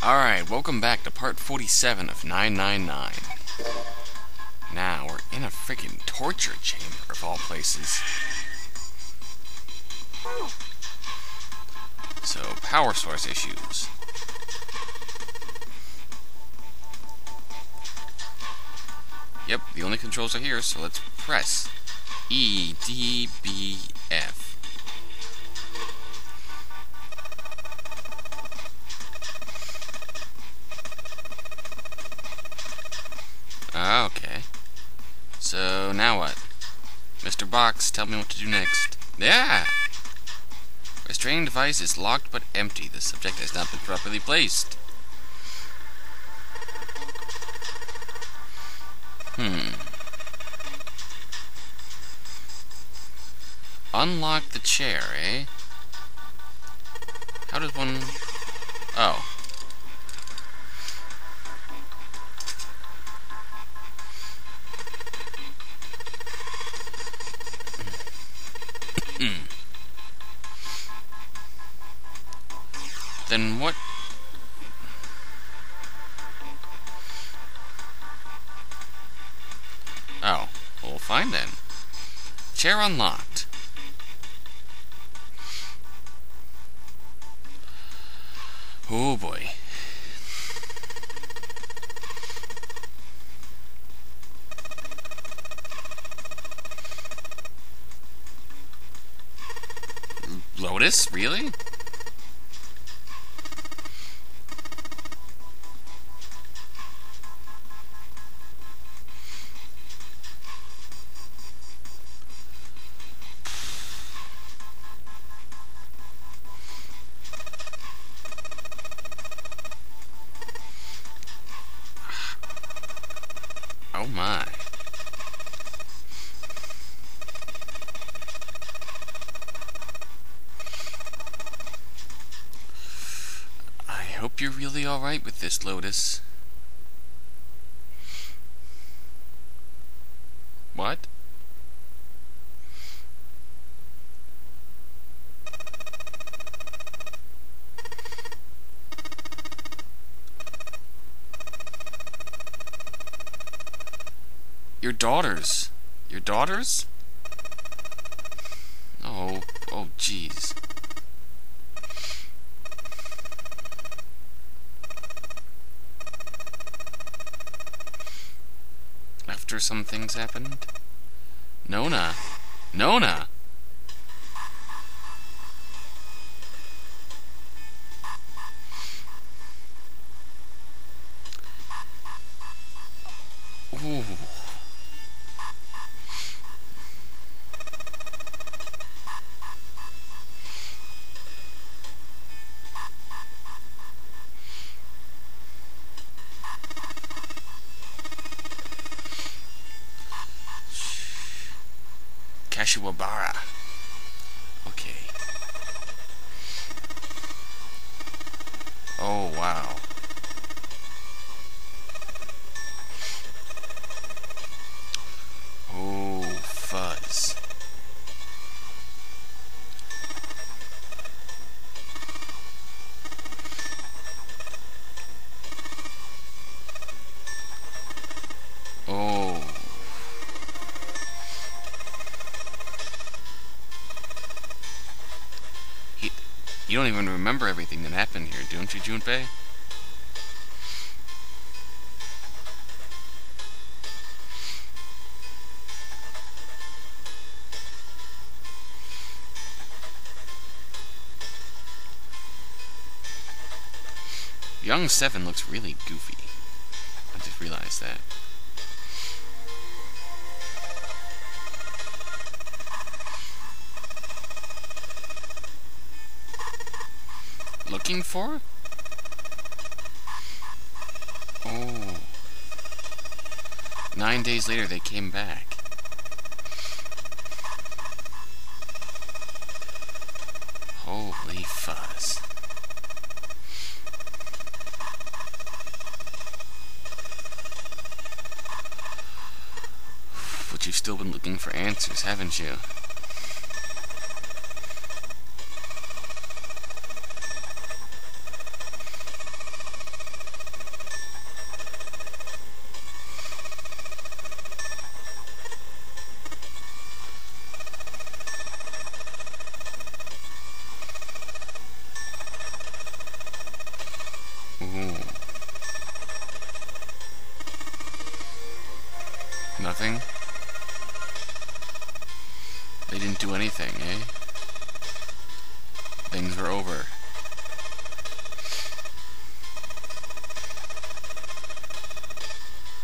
Alright, welcome back to part 47 of 999. Now, we're in a freaking torture chamber of all places. So, power source issues. Yep, the only controls are here, so let's press E, D, B, F. now what? Mr. Box, tell me what to do next. Yeah! Restraining device is locked but empty. The subject has not been properly placed. Hmm. Unlock the chair, eh? How does one... Oh. Oh, well, fine then. Chair unlocked. Oh boy. Lotus? Really? Hope you're really alright with this, Lotus. What? Your daughters. Your daughters? Oh, oh, jeez. After some things happened? Nona. Nona! Kashiwabara. You don't even remember everything that happened here, don't you, Junpei? Young Seven looks really goofy. I just realized that. Looking for? Oh. Nine days later, they came back. Holy fuzz. But you've still been looking for answers, haven't you? Nothing? They didn't do anything, eh? Things were over.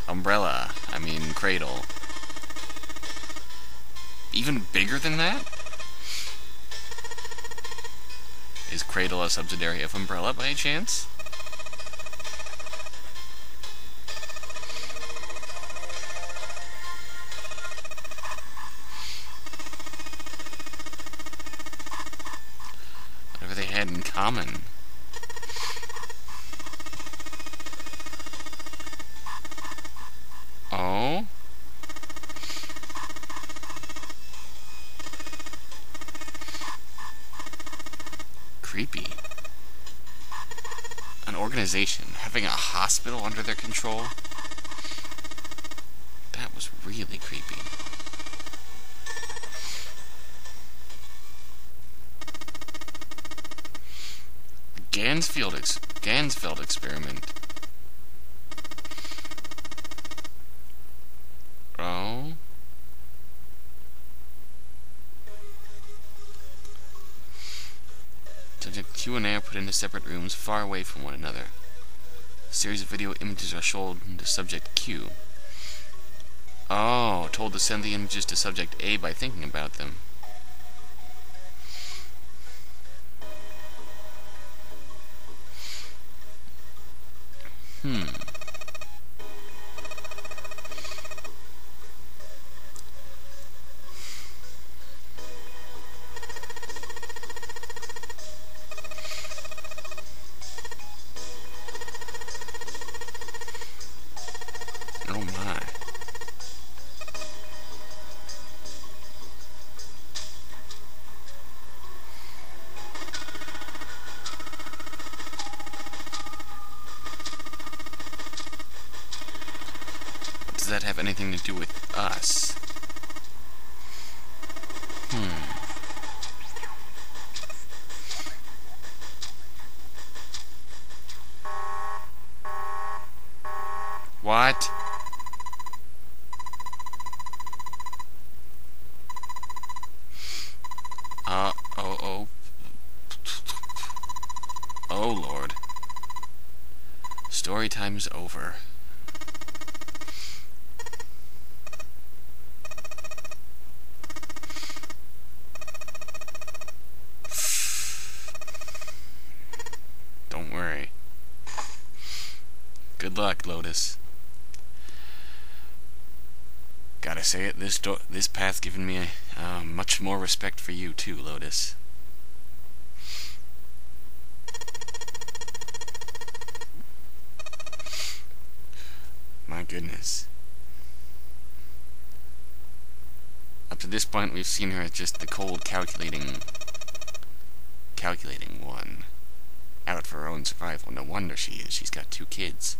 Umbrella. I mean, Cradle. Even bigger than that? Is Cradle a subsidiary of Umbrella by chance? Whatever they had in common. Oh? Creepy. An organization having a hospital under their control? That was really creepy. Gansfield ex Ganzfeld experiment. Q and A are put into separate rooms far away from one another. A series of video images are shown to subject Q. Oh, told to send the images to subject A by thinking about them. Anything to do with us? Hmm. What? Uh, oh, oh. Oh, Lord. Story time is over. Don't worry. Good luck, Lotus. Gotta say it, this this path's given me uh, much more respect for you too, Lotus. My goodness. Up to this point, we've seen her as just the cold, calculating, calculating one, out for her own survival. No wonder she is. She's got two kids.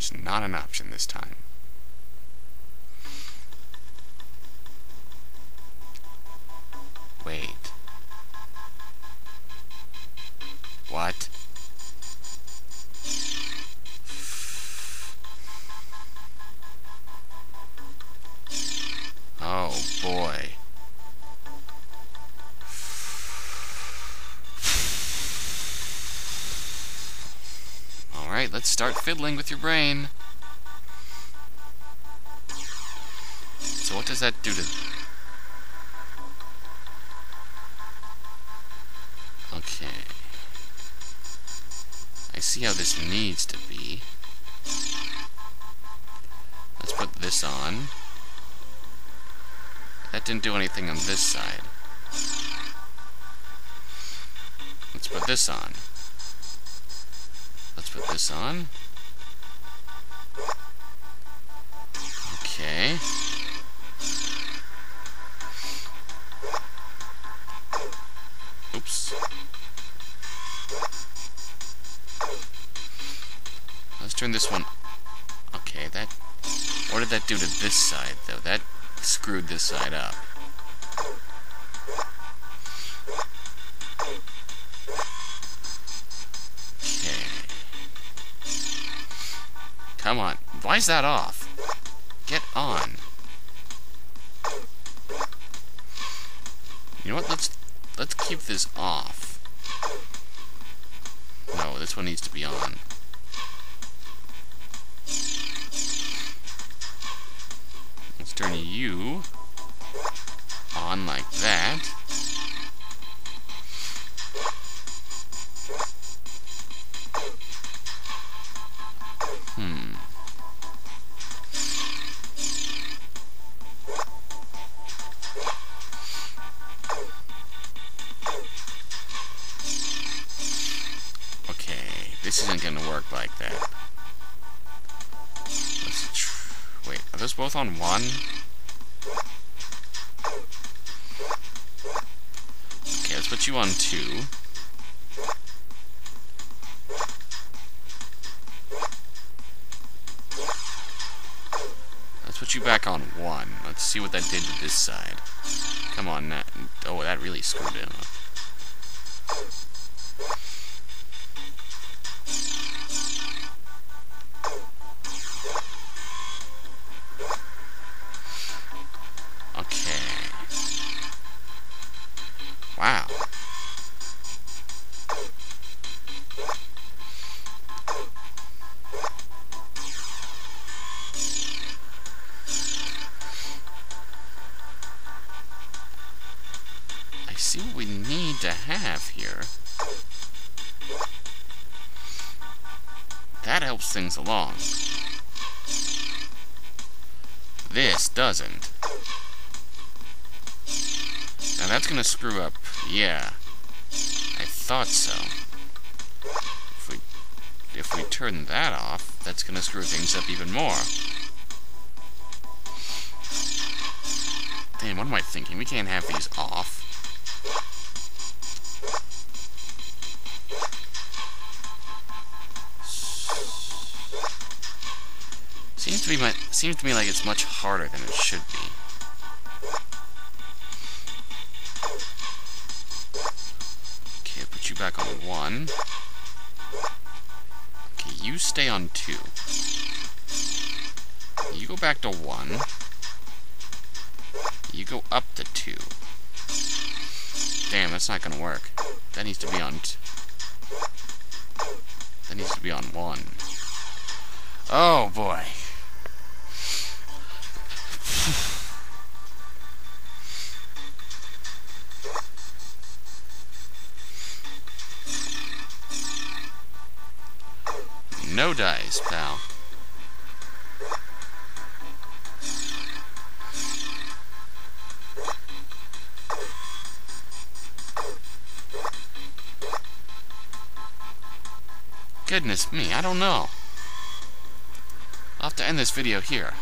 Is not an option this time. Let's start fiddling with your brain. So what does that do to... Okay. I see how this needs to be. Let's put this on. That didn't do anything on this side. Let's put this on. Put this on. Okay. Oops. Let's turn this one. Okay, that. What did that do to this side, though? That screwed this side up. Come on. Why is that off? Get on. You know what? Let's let's keep this off. No, this one needs to be on. Let's turn you on like that. Both on one? Okay, let's put you on two. Let's put you back on one. Let's see what that did to this side. Come on, that. Oh, that really screwed it up. See what we need to have here. That helps things along. This doesn't. Now that's gonna screw up. Yeah. I thought so. If we if we turn that off, that's gonna screw things up even more. Damn, what am I thinking? We can't have these off. Seems to be my seems to me like it's much harder than it should be. Okay, put you back on one. Okay, you stay on two. You go back to one. You go up to two. Damn, that's not gonna work. That needs to be on... that needs to be on one. Oh, boy. No dice, pal. Goodness me, I don't know. I'll have to end this video here.